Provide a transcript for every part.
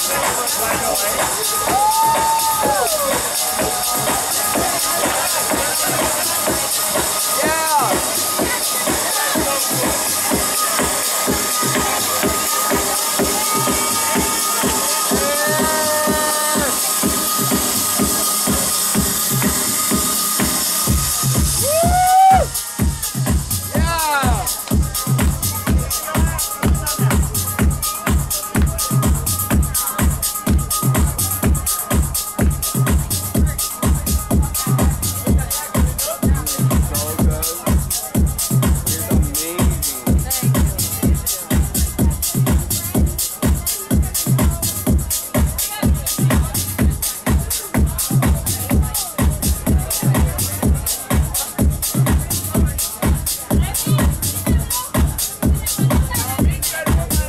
Thank you.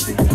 I